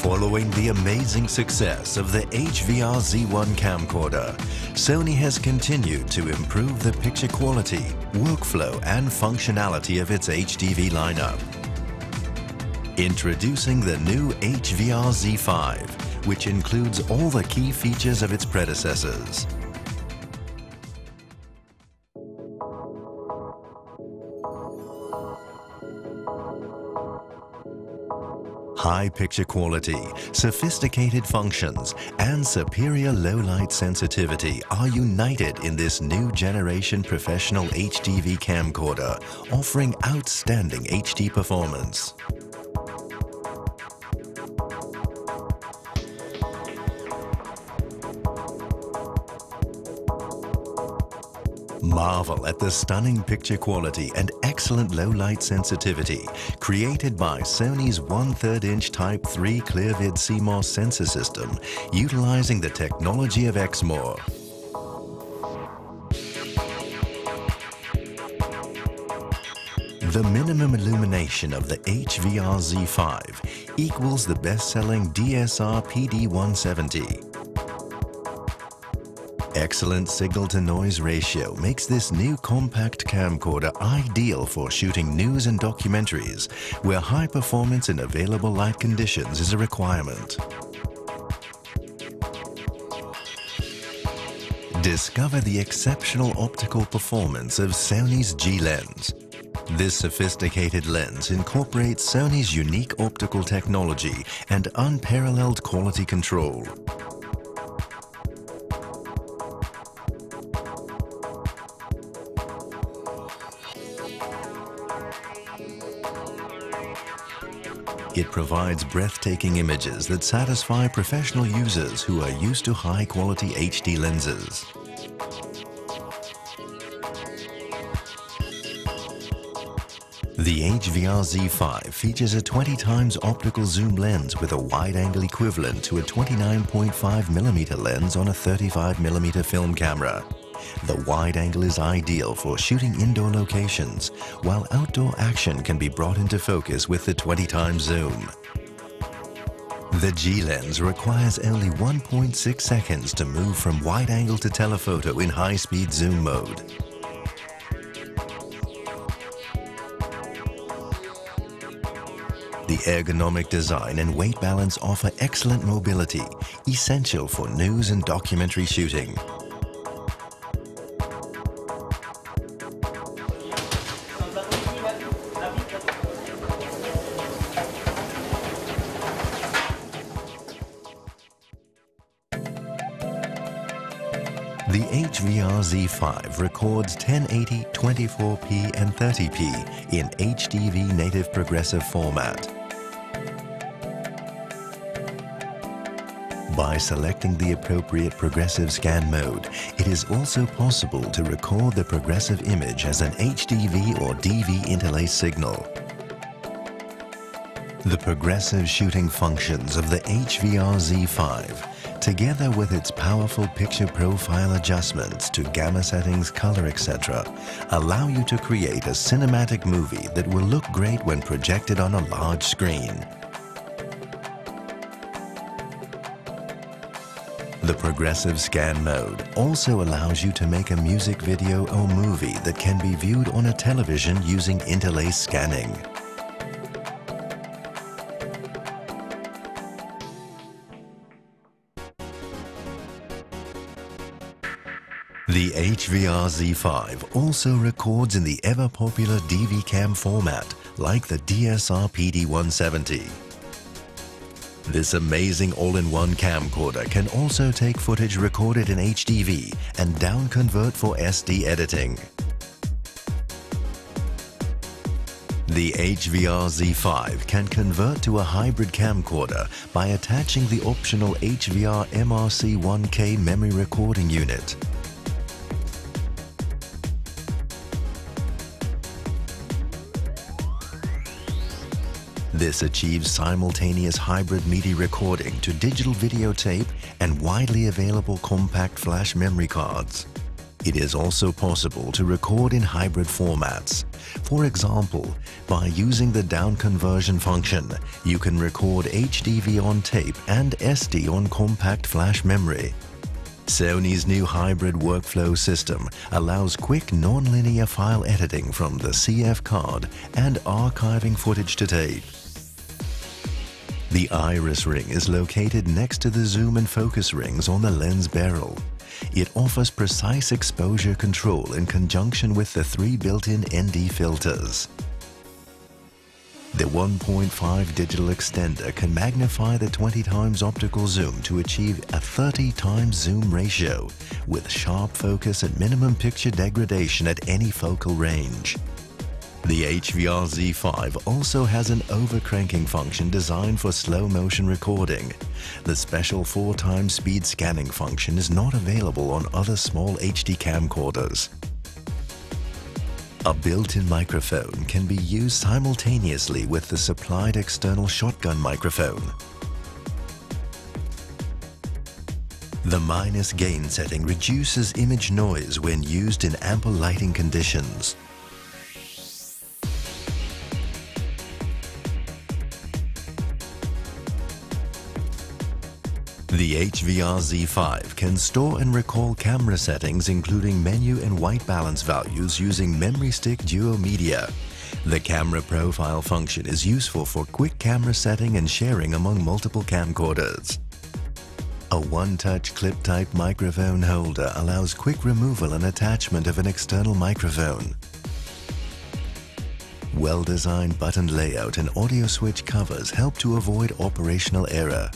Following the amazing success of the HVR Z1 camcorder, Sony has continued to improve the picture quality, workflow and functionality of its HDV lineup. Introducing the new HVR Z5, which includes all the key features of its predecessors. High picture quality, sophisticated functions, and superior low light sensitivity are united in this new generation professional HDV camcorder, offering outstanding HD performance. Marvel at the stunning picture quality and excellent low light sensitivity created by Sony's 1 3rd inch Type 3 ClearVid CMOS sensor system utilizing the technology of Exmor. The minimum illumination of the HVR Z5 equals the best-selling DSR PD170 Excellent signal-to-noise ratio makes this new compact camcorder ideal for shooting news and documentaries, where high performance in available light conditions is a requirement. Discover the exceptional optical performance of Sony's G-Lens. This sophisticated lens incorporates Sony's unique optical technology and unparalleled quality control. It provides breathtaking images that satisfy professional users who are used to high-quality HD lenses. The HVR Z5 features a 20 times optical zoom lens with a wide-angle equivalent to a 29.5mm lens on a 35mm film camera. The wide angle is ideal for shooting indoor locations, while outdoor action can be brought into focus with the 20 times zoom. The G-Lens requires only 1.6 seconds to move from wide angle to telephoto in high-speed zoom mode. The ergonomic design and weight balance offer excellent mobility, essential for news and documentary shooting. The HVR Z5 records 1080, 24p and 30p in HDV native progressive format. By selecting the appropriate progressive scan mode, it is also possible to record the progressive image as an HDV or DV interlace signal. The progressive shooting functions of the HVR Z5 together with its powerful picture profile adjustments to gamma settings, color, etc., allow you to create a cinematic movie that will look great when projected on a large screen. The progressive scan mode also allows you to make a music video or movie that can be viewed on a television using interlace scanning. The HVR Z5 also records in the ever-popular DVCAM format, like the DSR PD170. This amazing all-in-one camcorder can also take footage recorded in HDV and down-convert for SD editing. The HVR Z5 can convert to a hybrid camcorder by attaching the optional HVR MRC1K memory recording unit. This achieves simultaneous hybrid MIDI recording to digital videotape and widely available compact flash memory cards. It is also possible to record in hybrid formats. For example, by using the down conversion function, you can record HDV on tape and SD on compact flash memory. Sony's new hybrid workflow system allows quick non-linear file editing from the CF card and archiving footage to tape. The iris ring is located next to the zoom and focus rings on the lens barrel. It offers precise exposure control in conjunction with the three built-in ND filters. The 1.5 digital extender can magnify the 20 times optical zoom to achieve a 30 times zoom ratio with sharp focus and minimum picture degradation at any focal range. The HVR Z5 also has an overcranking function designed for slow motion recording. The special 4 times speed scanning function is not available on other small HD camcorders. A built-in microphone can be used simultaneously with the supplied external shotgun microphone. The minus gain setting reduces image noise when used in ample lighting conditions. The HVR Z5 can store and recall camera settings including menu and white balance values using memory stick duo media. The camera profile function is useful for quick camera setting and sharing among multiple camcorders. A one-touch clip-type microphone holder allows quick removal and attachment of an external microphone. Well-designed button layout and audio switch covers help to avoid operational error.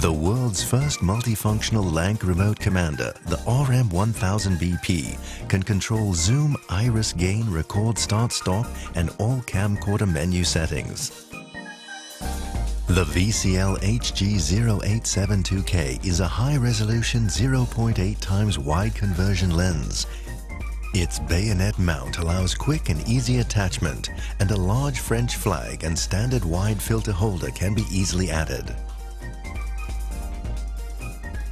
The world's first multifunctional LANC remote commander, the RM1000BP, can control zoom, iris gain, record start stop, and all camcorder menu settings. The VCL HG0872K is a high-resolution 0.8 times wide conversion lens. Its bayonet mount allows quick and easy attachment, and a large French flag and standard wide filter holder can be easily added.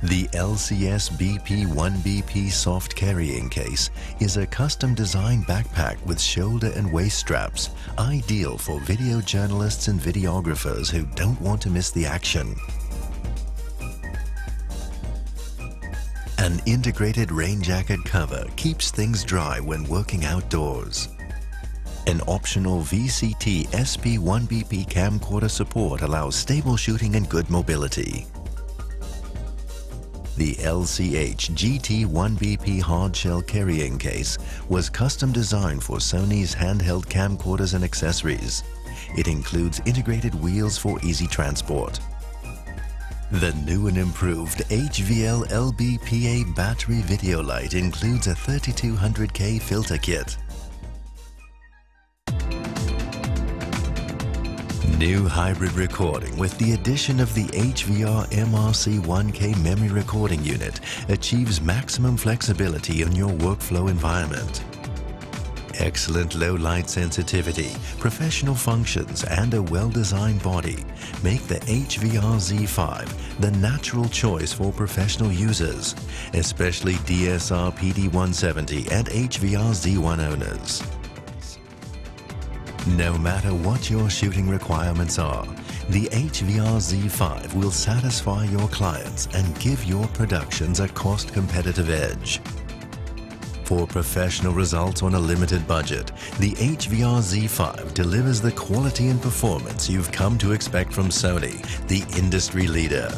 The LCS BP1BP soft carrying case is a custom designed backpack with shoulder and waist straps, ideal for video journalists and videographers who don't want to miss the action. An integrated rain jacket cover keeps things dry when working outdoors. An optional VCT SP1BP camcorder support allows stable shooting and good mobility. The LCH GT1BP hardshell carrying case was custom designed for Sony's handheld camcorders and accessories. It includes integrated wheels for easy transport. The new and improved HVL LBPA battery video light includes a 3200K filter kit. New hybrid recording with the addition of the HVR MRC1K memory recording unit achieves maximum flexibility in your workflow environment. Excellent low light sensitivity, professional functions, and a well-designed body make the HVR Z5 the natural choice for professional users, especially DSR PD170 and HVR Z1 owners. No matter what your shooting requirements are, the HVR Z5 will satisfy your clients and give your productions a cost-competitive edge. For professional results on a limited budget, the HVR Z5 delivers the quality and performance you've come to expect from Sony, the industry leader.